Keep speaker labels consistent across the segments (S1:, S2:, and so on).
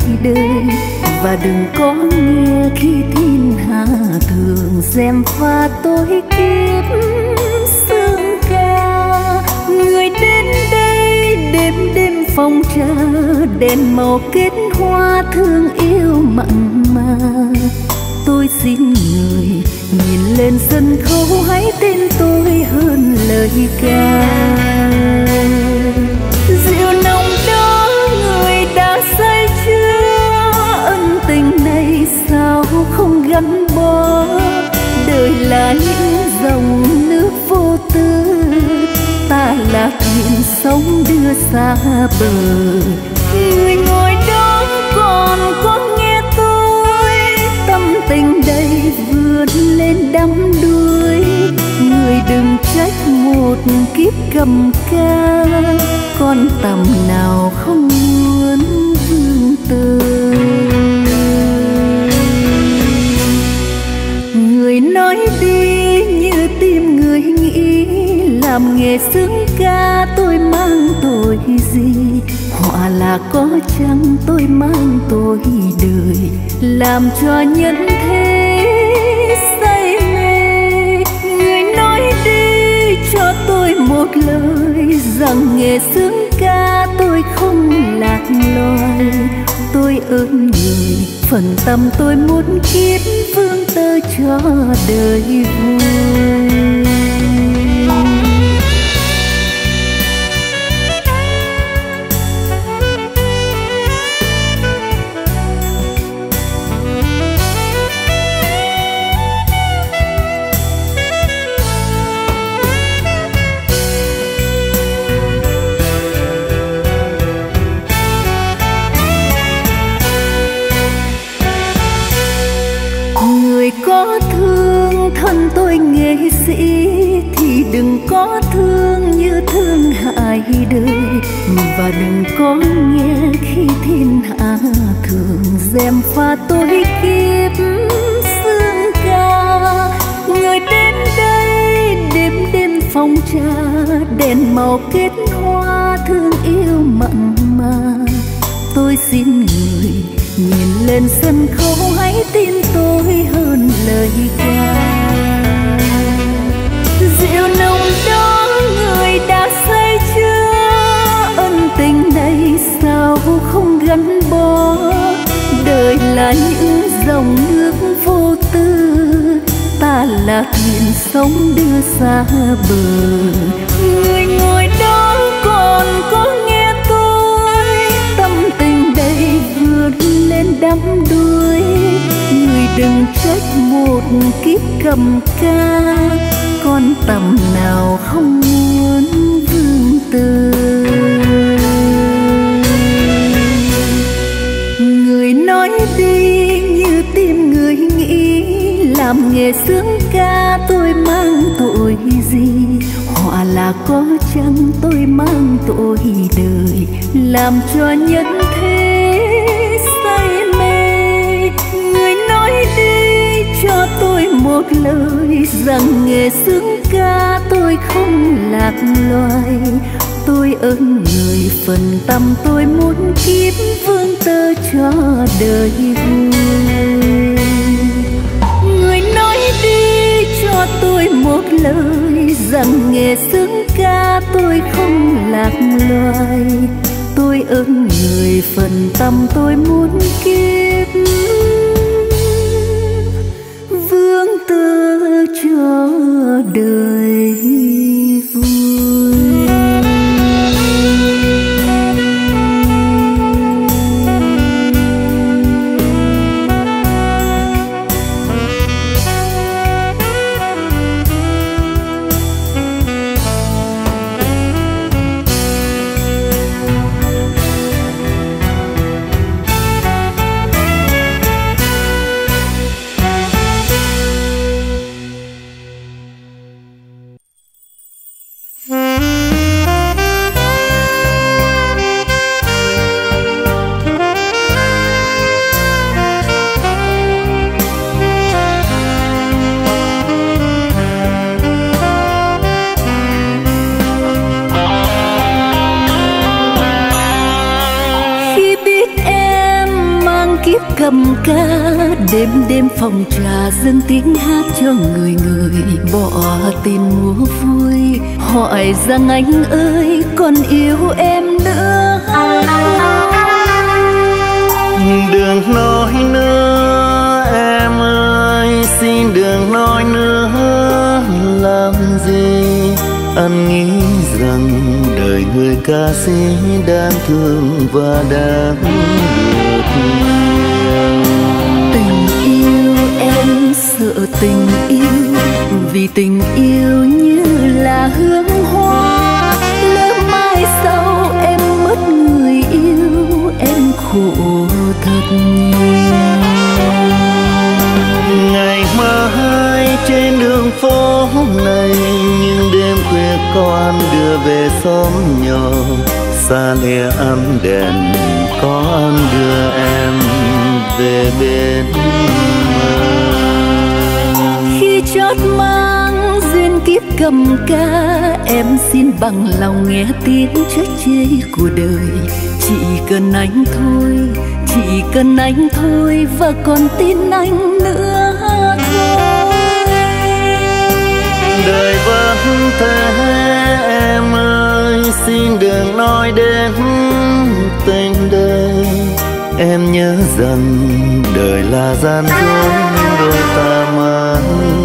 S1: thương đời và đừng có nghe khi thiên hạ thường xem pha tôi kiếp sương ca. Người đến đây, đêm đêm phong trà, đèn màu kết hoa thương yêu mặn mà. Tôi xin người nhìn lên sân khấu, hãy tên tôi hơn lời ca. gắn bó, đời là những dòng nước vô tư. Ta là thuyền sống đưa xa bờ. Người ngồi đó còn có nghe tôi. Tâm tình đây vượt lên đắm đuối. Người đừng trách một kiếp cầm ca. Con tầm nào không muốn vương tới làm nghề sướng ca, tôi mang tội gì? Họa là có chăng tôi mang tôi đời? Làm cho nhân thế say mê. Người nói đi cho tôi một lời rằng nghề sướng ca tôi không lạc loài. Tôi ơn người, phần tâm tôi muốn kiếp vương tơ cho đời vui. Sĩ thì đừng có thương như thương hại đời. Và đừng có nghe khi thiên hạ thường dèm pha tôi kiếp xương ca. Người đến đây đêm đêm phong trà, đèn màu kết hoa thương yêu mặn mà. Tôi xin người nhìn lên sân khấu hãy tin tôi hơn lời ca. đó người đã say chưa? Ân tình này sao không gắn bó? Đời là những dòng nước vô tư, ta là thuyền sống đưa xa bờ. Người ngồi đó còn có nghe tôi, tâm tình đây vượt lên đắm đuối. Người đừng trách một kiếp cầm ca con tầm nào không muốn vương tới người nói đi như tim người nghĩ, làm nghề sướng ca tôi mang tội gì? Họa là có chăng tôi mang tội đời, làm cho nhân thế một lời rằng nghề sướng ca tôi không lạc loài. Tôi ơn người phần tâm tôi muốn kiếp vương tơ cho đời vui người nói đi cho tôi một lời rằng nghề sướng ca tôi không lạc loài. Tôi ơn người phần tâm tôi muốn kiếp đời cầm ca, đêm đêm phòng trà dâng tiếng hát cho người người bỏ tin múa vui. Hỏi rằng anh ơi, còn yêu em nữa?
S2: Đừng nói nữa, em ơi, xin đừng nói nữa. Làm gì? Anh nghĩ rằng đời người ca sĩ đáng thương và đáng được
S1: ở tình yêu, vì tình yêu như là hương hoa. Lỡ mai sau em mất người yêu, em khổ thật nhiều.
S2: Ngày mai trên đường phố này, những đêm khuya con đưa về xóm nhỏ. Xa lìa ánh đèn, con đưa em về bên
S1: chót mang duyên kiếp cầm ca. Em xin bằng lòng nghe tiếng chết chê của đời. Chỉ cần anh thôi, chỉ cần anh thôi và còn tin anh nữa thôi.
S2: Đời vẫn thế, em ơi, xin đừng nói đến tình đời. Em nhớ rằng đời là gian dối đôi ta mãi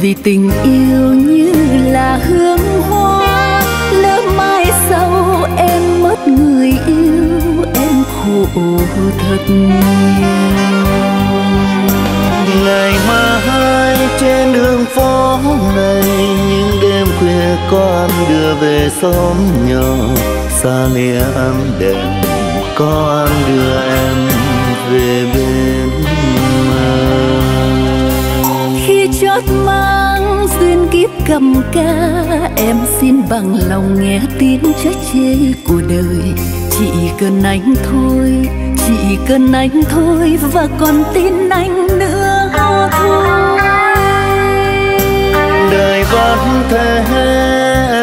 S1: vì tình yêu như là hương hoa lỡ mai sau em mất người yêu em khổ thật nhiều.
S2: Ngày mai trên đường phố này những đêm khuya con đưa về xóm nhỏ. Xa lìa ánh đèn con đưa em về bên
S1: khi chót duyên kiếp cầm ca, em xin bằng lòng nghe tiếng trách chê của đời. Chỉ cần anh thôi, chỉ cần anh thôi, và còn tin anh nữa à, thôi.
S2: Đời vẫn thế,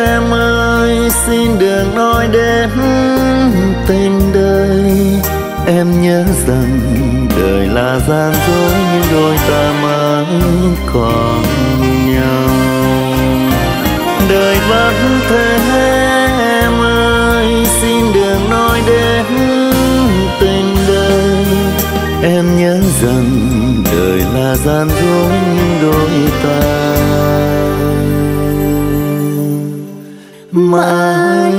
S2: em ơi, xin đừng nói đến tình đời. Em nhớ rằng đời là gian dối, nhưng đôi ta mãi còn nhau đời vẫn thế em ơi. Xin đừng nói đến tình đời. Em nhớ rằng đời là gian dối nhưng đôi ta. Mãi